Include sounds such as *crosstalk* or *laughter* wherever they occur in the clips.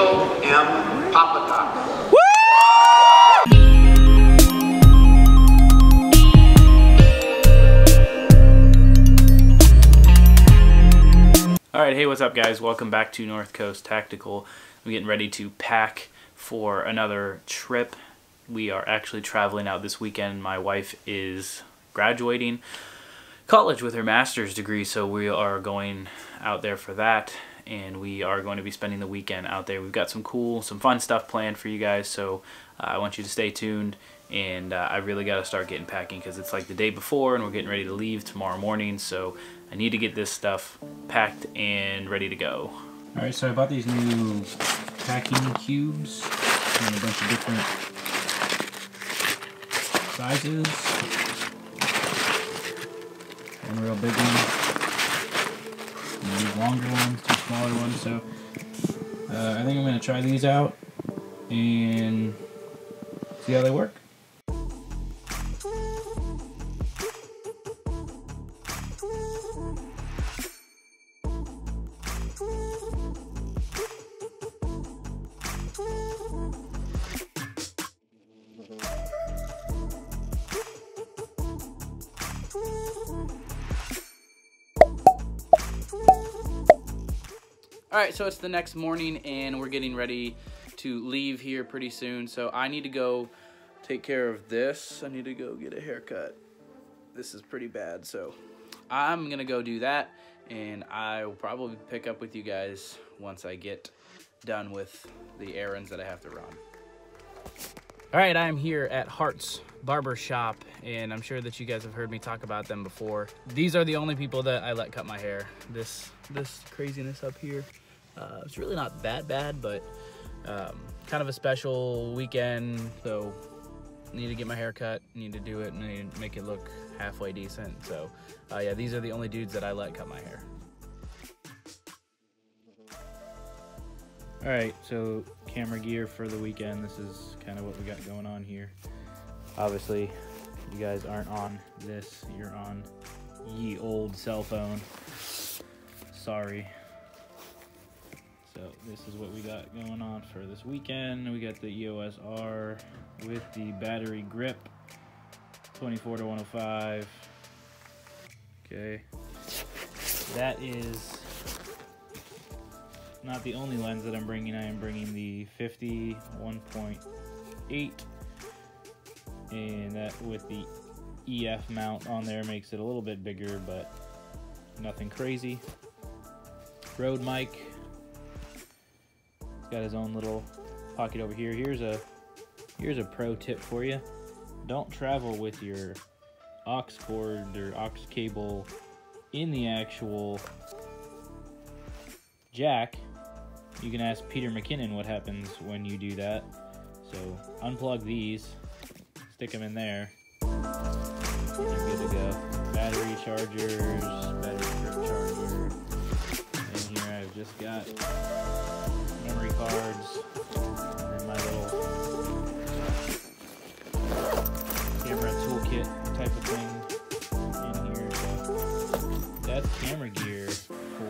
Rachel M. Papadoc. Alright, hey, what's up, guys? Welcome back to North Coast Tactical. I'm getting ready to pack for another trip. We are actually traveling out this weekend. My wife is graduating college with her master's degree, so we are going out there for that, and we are going to be spending the weekend out there. We've got some cool, some fun stuff planned for you guys, so uh, I want you to stay tuned, and uh, I really got to start getting packing because it's like the day before, and we're getting ready to leave tomorrow morning, so I need to get this stuff packed and ready to go. Alright, so I bought these new packing cubes in a bunch of different sizes. One real big one, and these longer ones, smaller ones. So uh, I think I'm going to try these out and see how they work. All right, so it's the next morning and we're getting ready to leave here pretty soon. So I need to go take care of this. I need to go get a haircut. This is pretty bad, so I'm gonna go do that and I will probably pick up with you guys once I get done with the errands that I have to run. All right, I'm here at Hart's Barber Shop, and I'm sure that you guys have heard me talk about them before. These are the only people that I let cut my hair. This this craziness up here, uh, it's really not that bad, but um, kind of a special weekend, so need to get my hair cut, need to do it, and need to make it look halfway decent. So uh, yeah, these are the only dudes that I let cut my hair. All right, so camera gear for the weekend. This is kind of what we got going on here. Obviously, you guys aren't on this. You're on ye old cell phone. Sorry. So this is what we got going on for this weekend. We got the EOS R with the battery grip, 24 to 105. Okay. That is not the only lens that I'm bringing. I am bringing the 50 1.8 and that with the EF mount on there makes it a little bit bigger but nothing crazy. Rode mic. He's got his own little pocket over here. Here's a here's a pro tip for you. Don't travel with your aux cord or aux cable in the actual jack you can ask Peter McKinnon what happens when you do that. So unplug these, stick them in there, good to go. Battery chargers, battery strip charger. And here I've just got memory cards, and my little camera toolkit type of thing in here. So that's camera gear for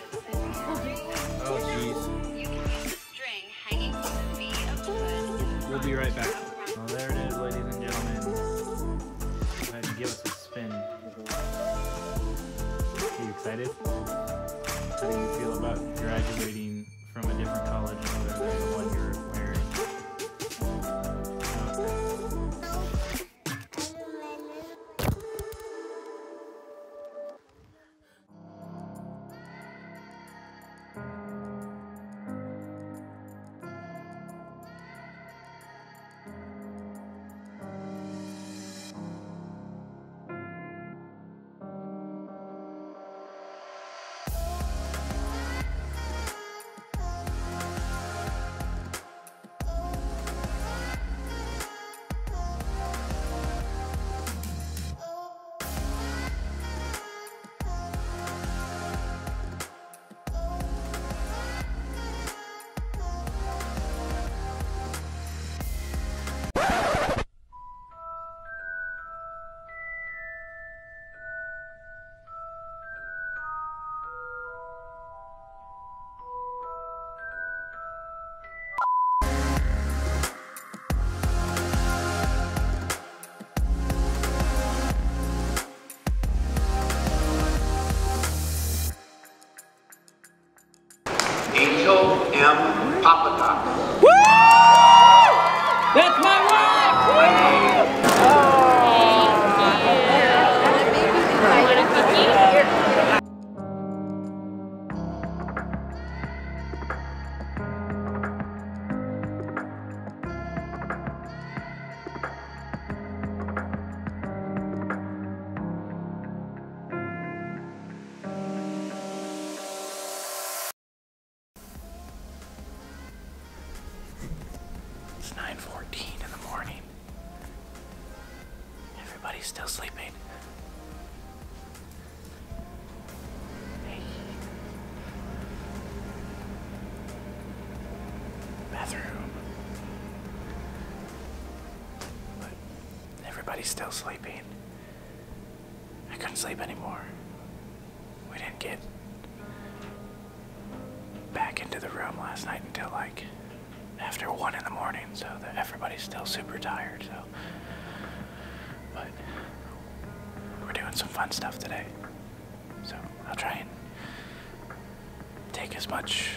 everybody's still sleeping. I couldn't sleep anymore. We didn't get back into the room last night until like after one in the morning, so everybody's still super tired. So, but we're doing some fun stuff today. So I'll try and take as much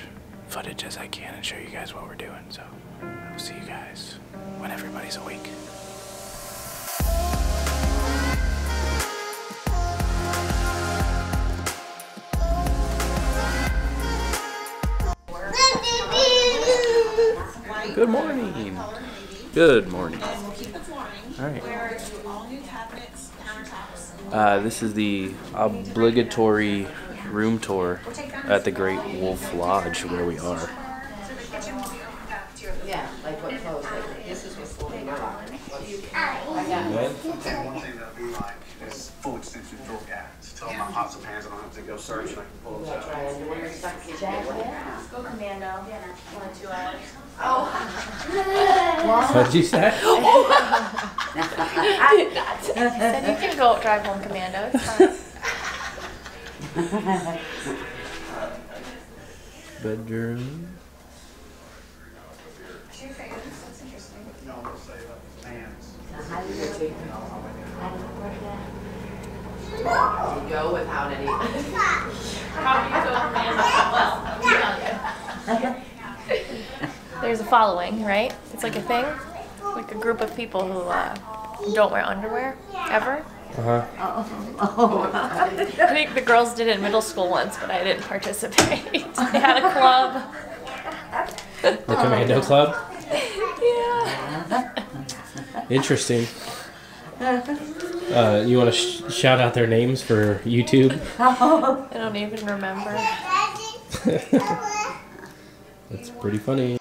footage as I can and show you guys what we're doing. So I'll see you guys when everybody's awake. Good morning. Good morning. All right. Uh, this is the obligatory room tour at the Great Wolf Lodge where we are. Yeah, like what clothes, like this is what's going on. And one thing that we like is full extension fill gaps. Tell them my pots and pans, I don't have to go search and I can pull those out. Try underwear, suck your jacket. Go commando. One or two hours. Oh. *laughs* What'd you say? *laughs* Oh. *laughs* Said you can go drive home commando. It's fine. Bedroom. No, they'll say the fans. How do you go to, how do you work that? You go without any. *laughs* There's a following, right? It's like a thing, like a group of people who uh, don't wear underwear ever. Uh I think the girls did it in middle school once, but I didn't participate. *laughs* they had a club. The Commando Club? Yeah. Interesting. *laughs* Uh, you want to sh- shout out their names for YouTube? *laughs* I don't even remember. *laughs* That's pretty funny.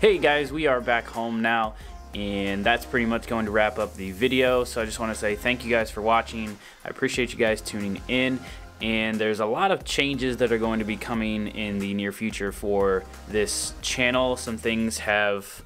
Hey guys, we are back home now, and that's pretty much going to wrap up the video. So I just want to say thank you guys for watching. I appreciate you guys tuning in. And there's a lot of changes that are going to be coming in the near future for this channel. Some things have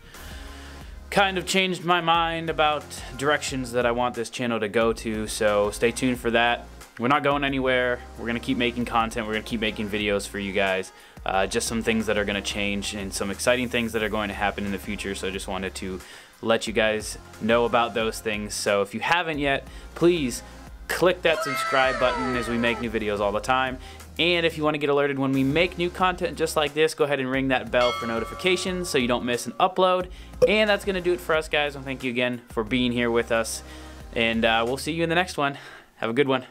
kind of changed my mind about directions that I want this channel to go to. So stay tuned for that. We're not going anywhere. We're going to keep making content. We're going to keep making videos for you guys. Uh, just some things that are going to change and some exciting things that are going to happen in the future. So I just wanted to let you guys know about those things. So if you haven't yet, please click that subscribe button as we make new videos all the time. And if you want to get alerted when we make new content just like this, go ahead and ring that bell for notifications so you don't miss an upload. And that's going to do it for us, guys. And thank you again for being here with us. And uh, we'll see you in the next one. Have a good one.